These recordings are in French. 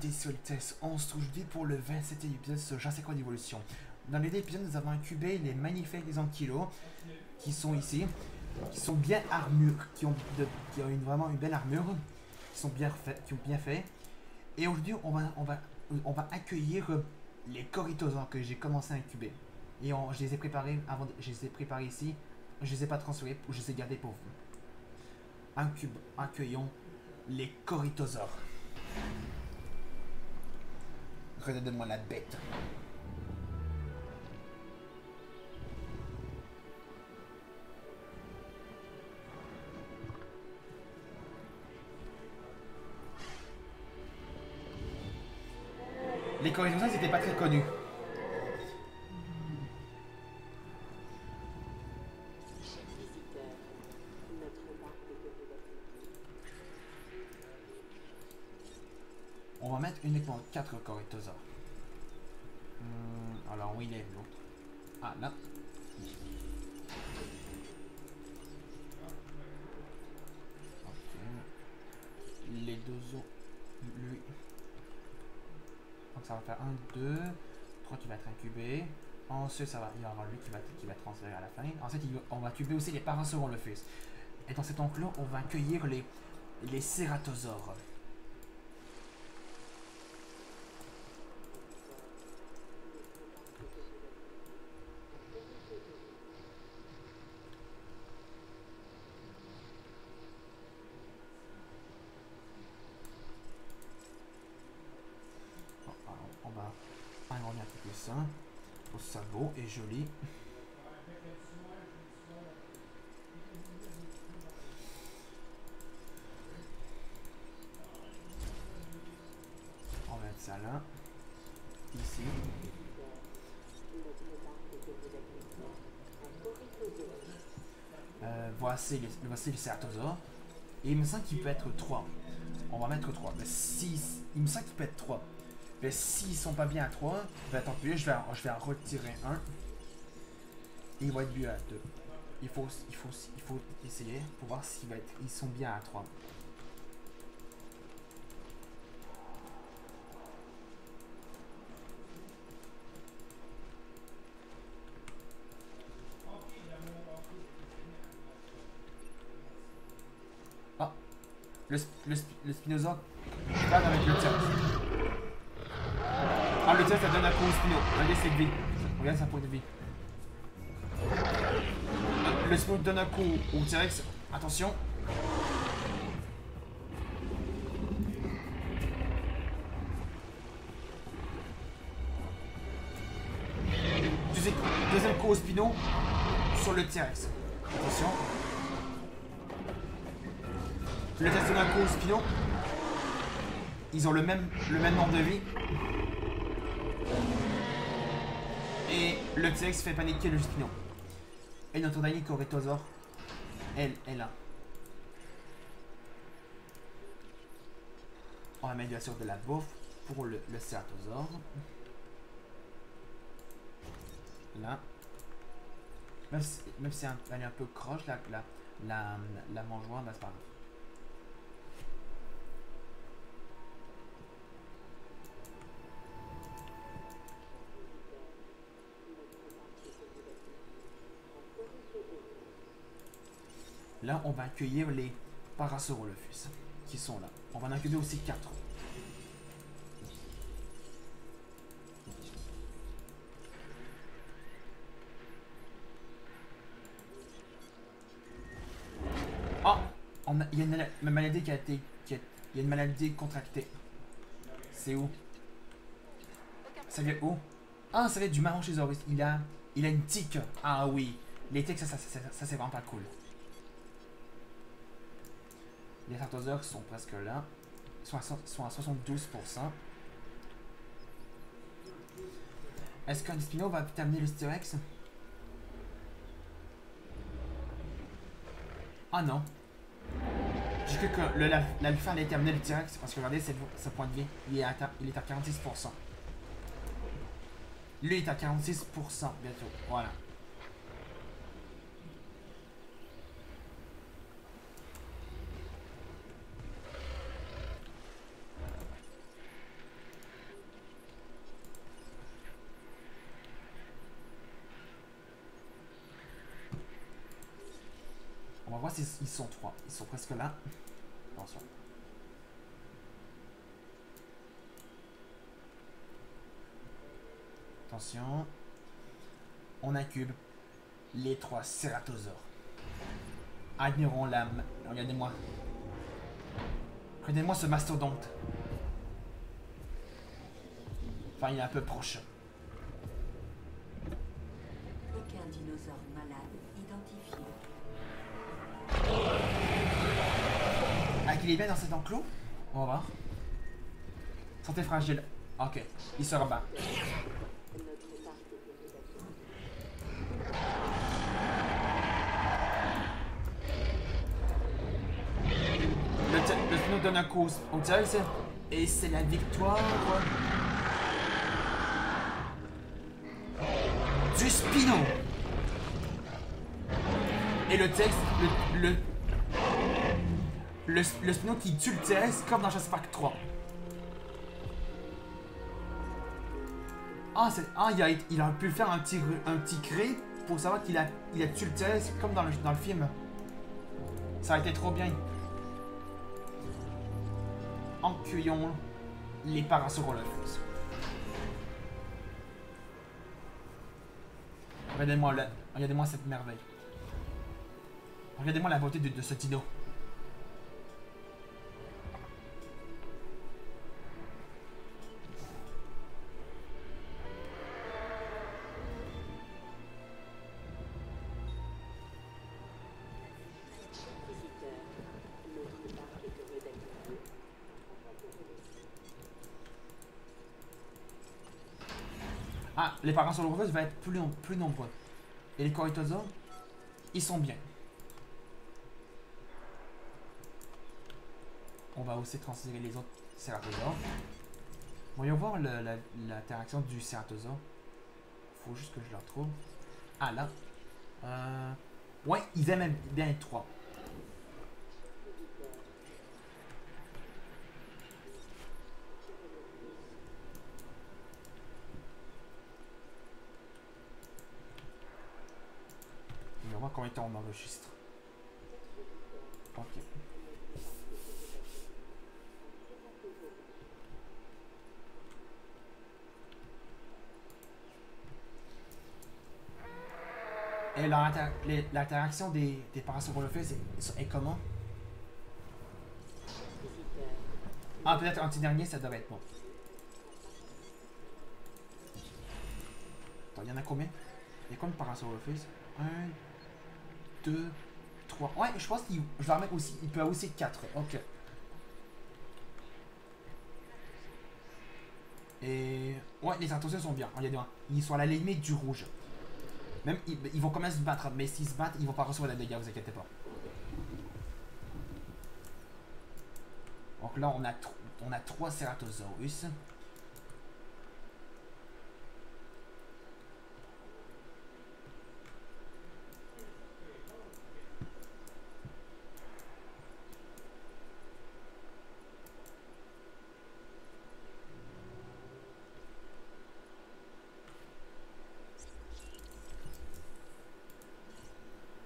Bienvenue sur le test 11 aujourd'hui pour le 27e épisode sur J'en sais quoi d'évolution. Dans les deux épisodes, nous avons incubé les magnifiques Ankylos qui sont ici, qui sont bien armures, qui ont, de- qui ont une, vraiment une belle armure, qui sont bien fait, qui ont bien fait. Et aujourd'hui, on va, on va, on va accueillir les Coritosaures que j'ai commencé à incuber. Et on- je les ai préparés avant, de- je les ai préparés ici. Je les ai pas transférés, je les ai gardés pour vous. Incube, accueillons les Coritosaures. Redonne-moi la bête. Les Coritosaures, n'étaient pas très connus. uniquement 4 correctosaures. Hum, alors où il est l'autre Ah là. Ok. Les deux os, lui. Donc ça va faire 1, 2, 3 qui va être incubé. Ensuite, ça va, il y lui qui va, qui va transférer à la farine. Ensuite, il, on va tuber aussi les parents seront le fils. Et dans cet enclos, on va accueillir les, les cératosaures. Agrandir un peu ça. Pour ça beau et joli. On va mettre ça là. Ici. Euh, voici, voici le Ceratosaure. Et il me semble qu'il peut être 3. On va mettre 3. Mais 6. Il me semble qu'il peut être 3. Mais s'ils sont pas bien à 3, ben tant pis, je vais, en- je vais en retirer un. Et il va être mieux à 2. Il faut, il il faut essayer pour voir s'ils ils sont bien à 3. Ah, le, sp- le, sp- le avec le T-Rex. Ah, le T-Rex, ça donne un coup au Spino. Regardez ses vies. Regarde sa point de vie. Le Spino donne un coup au T-Rex. Attention. Deuxième, coup au Spino sur le T-Rex. Attention. Le test de Nako au Spino. Ils ont le même, le même nombre de vie. Et le T-Rex fait paniquer le Spino. Et notre dernier Coritosaure, elle est là. On mettre bien sûr de la bouffe pour le, le Ceratosaure. Là. Même si, elle est un peu croche, la, la mangeoire, bah, c'est pas? grave. Là, on va accueillir les Parasaurolophus qui sont là. On va en accueillir aussi 4. Ah a- Il y a une mala- une maladie qui a été... Il y a une maladie contractée. C'est où? Ça vient où? Ah, ça vient du Maronchésaurus. Il a... Il a une tique. Ah oui. Les tiques, ça, ça, ça, ça, c'est vraiment pas cool. Les Ceratosaures sont presque là. Ils sont à, so- sont à 72%. Est-ce qu'un Spino va terminer le Styrex Ah non. J'ai cru que l'alpha allait terminer le T-Rex parce que regardez ce point de vie. Il est à, il est à 46%. Lui est à 46% bientôt. Voilà. Voir s'ils ils sont trois. Ils sont presque là. Attention. Attention. On incube les trois cératosaures. Admirons l'âme. Regardez-moi. Regardez-moi ce mastodonte. Enfin, il est un peu proche. Aucun dinosaure malade identifié. Qu'il est bien dans cet enclos On va voir. Santé fragile. Ok, il se rebat. Le, le donne un coup au Tex et c'est la victoire du Spino. Et le texte, le, le, le Spino qui tue le Tex comme dans Jurassic Park 3. Ah, ah il, a, il a pu faire un petit, un petit pour savoir qu'il a, il a tué le Tex comme dans le, dans le film. Ça a été trop bien. Encueillons les Parasaurolophus. Regardez-moi regardez-moi cette merveille. Regardez-moi la beauté de, de ce dino. Ah, les Parasaurolophus vont être plus, nom- plus nombreux. Et les Corythosaures, ils sont bien. On va aussi transférer les autres Ceratosaures. Voyons voir le- l'interaction du Ceratosaure. Faut juste que je le retrouve. Ah là. Euh... Ouais, ils aiment bien les trois. Combien enregistre. Ok. Et l'interaction des, des Parasaurolophus est, est comment? Ah, peut-être un petit dernier, ça devrait être bon. Attends, il y en a combien? Il y a combien de Parasaurolophus 1, 2, 3. Ouais, je pense qu'il je vais en mettre aussi. Il peut aussi 4. Ok. Et. Ouais, les Arthosiens sont bien. Regardez, ils sont à la limite du rouge. Même, ils, vont quand même se battre, mais s'ils se battent, ils vont pas recevoir de dégâts, vous inquiétez pas. Donc là, on a, on a 3 Ceratosaurus.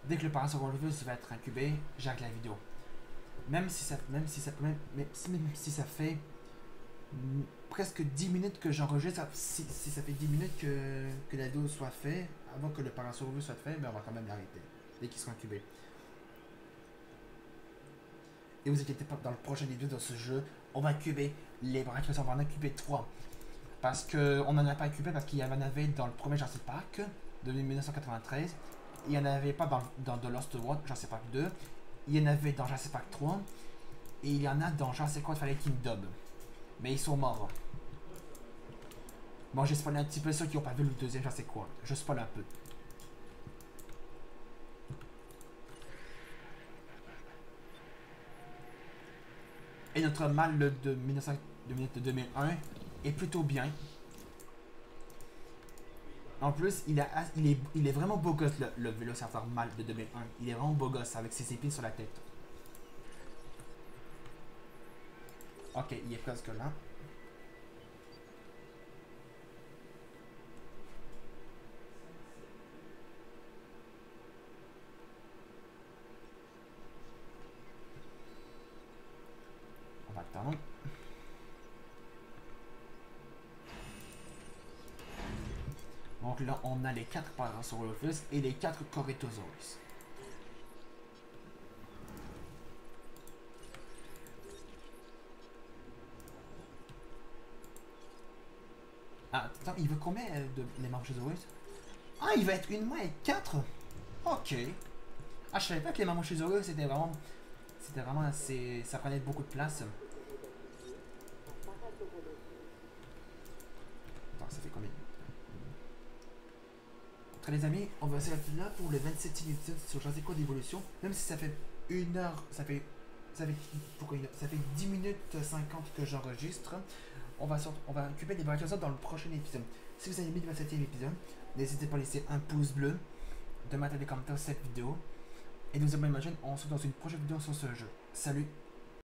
Dès que le Parasaurolophus va être incubé, j'arrête la vidéo. Même si ça, fait presque 10 minutes que j'enregistre, ça- si, si ça fait 10 minutes que, la vidéo soit faite, avant que le Parasaurolophus soit fait, ben on va quand même l'arrêter dès qu'il sera incubé. Et vous inquiétez pas, dans le prochain vidéo de ce jeu, on va incuber les Brachiosaures, on va en incuber 3. Parce que on n'en a pas incubé parce qu'il y en avait dans le premier Jurassic Park de 1993. Il n'y en avait pas dans, The Lost World, Jurassic Park 2. Il y en avait dans Jurassic Park 3. Et il y en a dans Jurassic World Fallen Kingdom. Mais ils sont morts. Bon, j'ai spoilé un petit peu ceux qui n'ont pas vu le deuxième Jurassic World. Je spoil un peu. Et notre mâle de, 1900 de 2001 est plutôt bien. En plus, il, a, il, est, il est vraiment beau gosse, le, le Velociraptor mâle de 2001. Il est vraiment beau gosse avec ses épines sur la tête. Ok, il est presque là. On va attendre. Là, on a les 4 Parasaurolophus et les 4 Corythosaurus. Ah, attends, il veut combien euh, de les Ah, il va être une main et 4 Ok. Ah, je savais pas que les Mammosaurus c'était vraiment. C'était vraiment assez. Ça prenait beaucoup de place. Attends, ça fait combien Très les amis, on va s'arrêter là pour le 27e épisode sur quoi d'évolution. Même si ça fait une heure, ça fait. Ça fait, pourquoi Ça fait 10 minutes 50 que j'enregistre. On va, sort- on va occuper des variations dans le prochain épisode. Si vous avez aimé le 27e épisode, n'hésitez pas à laisser un pouce bleu, de mettre des commentaires cette vidéo. Et nous avons imagine, on se retrouve dans une prochaine vidéo sur ce jeu. Salut